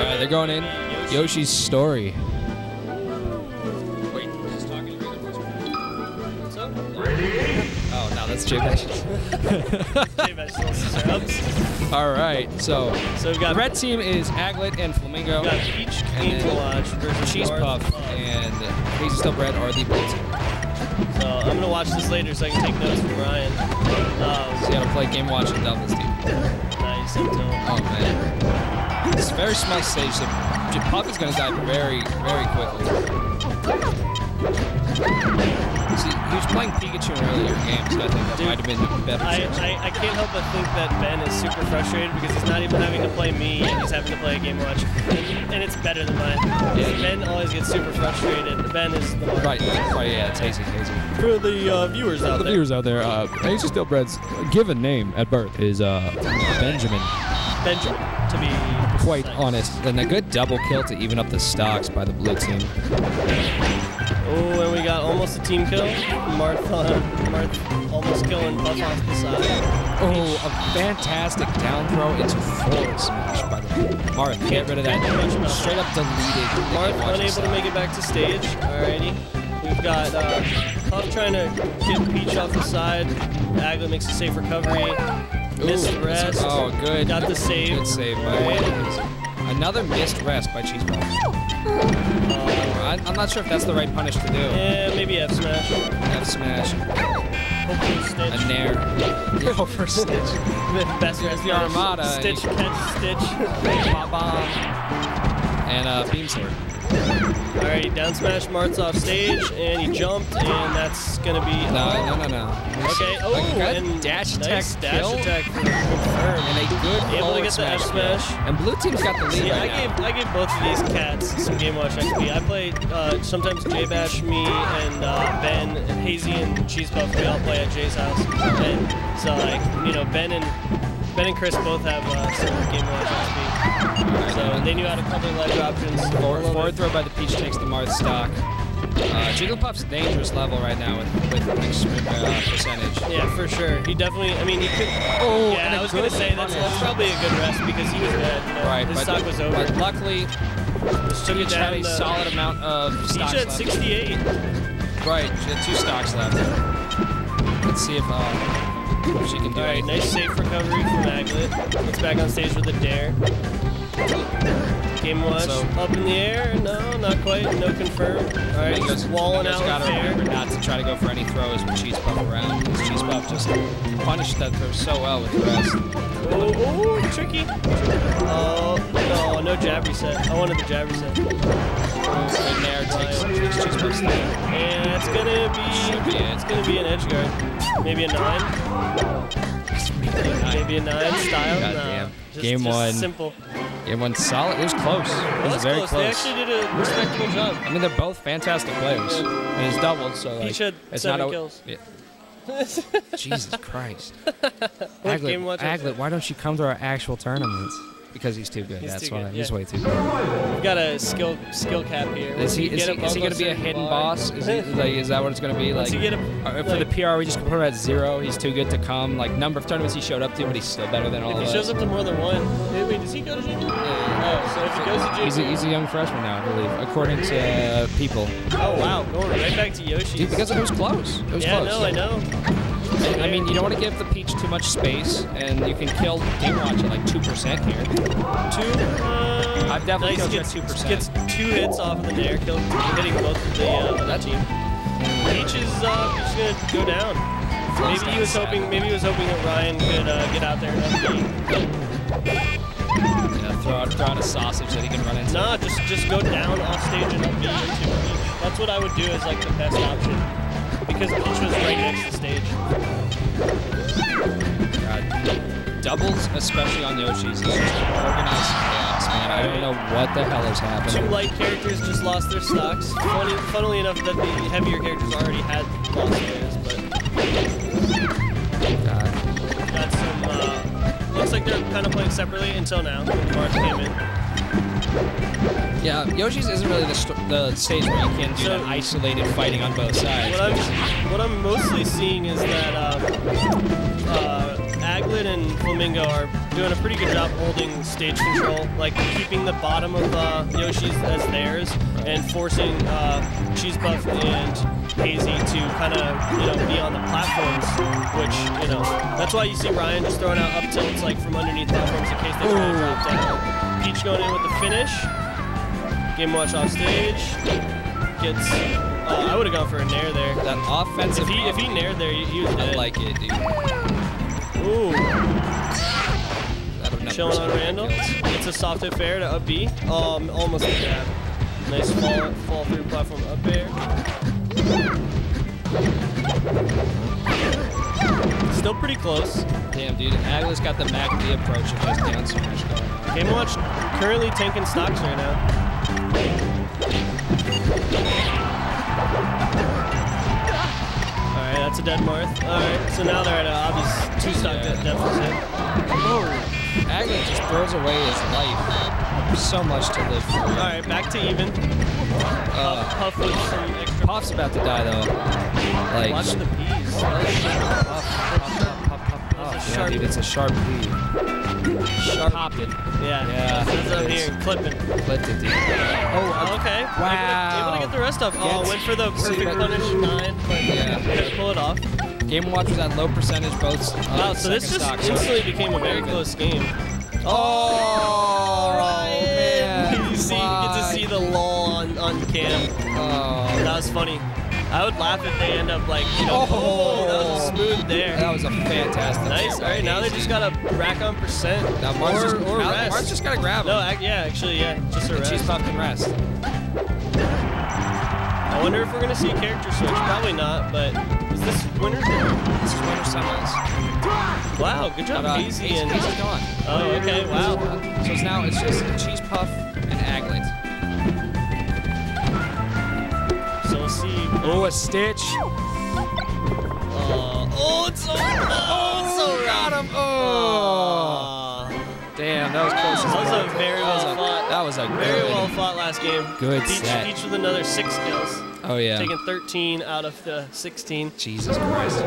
All right, they're going in. Yoshi's story. Wait, just talking to regular voice. Oh, no, that's Jay Bash. Vegetables. All right, so So we've the got red team is Aglet and Flamingo. We've got Peach And Angel then Watch versus Cheese North. Puff and Hazeystalebread are the blue team. So I'm gonna watch this later so I can take notes from Ryan. Um, So you gotta play Game Watch and doubles team. nice until Oh man. It's a very small stage, so J- is gonna die very, very quickly. See, he was playing Pikachu in earlier games, so I think that Dude, might have been the better I. I, I can't help but think that Ben is super frustrated because he's not even having to play me and he's having to play a game watch. And, and it's better than mine. Yeah. Ben always gets super frustrated. Ben is the one. Right, right, yeah, it's Hazy, Hazy. For the uh, viewers out there. the there. viewers out there, uh, Hazeystalebread's given name at birth is uh, Benjamin. Benjamin, to be Quite precise. honest, and a good double kill to even up the stocks by the blue team. Oh, and we got almost a team kill. Martha, Martha almost killing Puff off the side. Oh, a fantastic down throw into forward smash by the Marth. Get rid of that. Straight up deleted. Marth Watch unable to make it back to stage. Alrighty. We've got uh, Puff trying to get Peach off the side. Aglet makes a safe recovery. Missed Ooh, rest. Oh, good. Got the save. Good save by. Another missed rest by Cheese Puff. I, I'm not sure if that's the right punish to do. Yeah, maybe F smash. F smash, Hopefully a Stitch. nair. Yo, for Stitch. Best There's rest the. Armada. Stitch, catch, Stitch. Pop bomb. And uh, beam sword. Alrighty, down smash Marth's off stage, and he jumped, and that's gonna be. No, no, no, no. Okay, oh, A good and dash nice dash kill. attack for confirm. And a good Able to get the F smash. And blue team's got the lead See, I now. gave I gave both of these cats some Game Watch XP. I play uh, sometimes J Bash, me, and uh, Ben, and Hazy, and Cheese Puff. We all play at Jay's house, and so like you know Ben and Ben and Chris both have uh, some Game Watch XP. So they knew how to cover ledge options. Forward, forward throw by the Peach takes the Marth stock. Uh, Jigglypuff's dangerous level right now with, with extreme uh, percentage. Yeah, for sure. He definitely. I mean, he could. Oh, yeah, I was gonna say that's, that's probably a good rest because he was dead. You know, Right, his but, stock was over. but luckily, it Peach had a solid amount of Peach stocks had left. 68. Right, she had two stocks left. Let's see if, uh, if she can do All right, nice safe recovery from Aglet. Gets back on stage with a dare. Game watch So- up in the air. No, not quite. No confirm. All right, You just walling out gotta with remember not to try to go for any throws with Cheese Puff around. Because Cheese Puff just punished that throw so well with the rest. Oh, oh, tricky. Oh, no, no jab reset. I wanted the jab reset. Good nair takes, takes Cheese Puff's. And it's gonna be, it's gonna be an edge guard. Maybe a nine. Maybe a nine style. God Nah, damn. Just- Game just one. Simple. Game one solid. It was close. It Well, was very close. close. They actually did a respectable job. I mean, they're both fantastic players. And it's doubled, so like, Peach had it's seven not kills. Yeah. Jesus Christ. Aglet, Aglet, why don't you come to our actual tournaments? Because he's too good. He's That's too why. good, He's yeah. way too good. We've got a skill skill cap here. Is he, is he, is he going to be a hidden bar- boss? Is, he, like, is that what it's going to be? Like, get him, or for the PR, we just put him at zero. He's too good to come. Like, number of tournaments he showed up to, but he's still better than all If of he us. shows up to more than one, wait, does he go to junior? Oh, so if he goes to He's a, he's a young freshman now, I believe, according to uh, people. oh wow, going right back to Yoshi. Dude, because it was close. It was yeah, close. no, I know. I mean, you don't want to give the Peach too much space, and you can kill Game Watch at like 2% here. Two. Uh, I've definitely nice, killed you at 2%. Gets two hits off of the nair, kill, hitting both of the uh, that team. Peach is uh, just gonna go down. Maybe he was hoping. Maybe he was hoping that Ryan could uh, get out there and throw out, throw out a sausage that he can run into. Nah, just just go down off stage and up B into Peach. That's what I would do as like the best option. Because Peach was right next to stage. God. Doubles, especially on Yoshi's, is organized chaos, man. I don't know what the hell is happening. Two light characters just lost their stocks. Funny, funnily enough, that the heavier characters already had lost theirs, but God. got some. Uh, looks like they're kind of playing separately until now. Mark came in. Yeah, Yoshi's isn't really the, the stage where you can do So- that isolated fighting on both sides. What I'm what I'm mostly seeing is that um, uh, Aglet and Flamingo are doing a pretty good job holding stage control, like keeping the bottom of uh, Yoshi's as theirs and forcing uh, Cheese Puff and Hazy to kind of you know be on the platforms, which you know that's why you see Ryan just throwing out up tilts like from underneath platforms in case they try to drop down. Peach going in with the finish. Game Watch off stage. Gets. Uh, I would have gone for a nair there. That offensive. If he if he nared there, he, he was I like it, dude. Ooh. Chilling on Randall. It's a soft hit fair to up B. Um, almost a grab. Nice fall, fall through platform up air. Still pretty close. Damn, dude. Aglet's got the Mac D approach of just down smash going. Game Watch currently tanking stocks right now. Alright, that's a dead Marth. Alright, so now they're at an obvious two stock Yeah. de- deficit. Aglet just throws away his life. So much to live for. Alright, back to even. Uh, Puff with some extra. Puff's about to die though. Like, Watch the peas. Puff, Puff, Puff, Puff, Puff, Puff. Yeah, Sharp. dude, it's a sharp lead. Sharp. Popped it. Yeah, Yeah, that's what I'm it is. hearing. Clipping. Clipped it, dude. Oh, okay. Able to- Wow. Able to get the rest up. Oh, went for the perfect but- punish nine, but Yeah. couldn't pull it off. Game Watch was at low percentage both. uh, Wow, so this just stock, so- instantly became a very close game. Oh, was funny. I would laugh if they end up like, you know, oh, that was a smooth there. that was a fantastic. Nice. All right, now they just gotta rack on percent Now Mark's or, just, or now rest. Mark's just gotta grab him. no, ac- yeah, actually, yeah, just a rest. Cheese Puff can rest. I wonder if we're gonna see a character switch. Probably not, but is this winner? This is winter semis. Wow, good job, But, uh, Easy Hazy- and gone. Oh, okay, wow. So it's now it's just Cheese Puff and Aglet. Oh, a stitch. Uh, oh, it's so. Oh, it's so got him. Oh. Damn, that was close. that was a very well a- fought. That was a Very good. well fought last game. Good each, set. Peach with another six kills, Oh yeah. taking 13 out of the 16. Jesus Christ.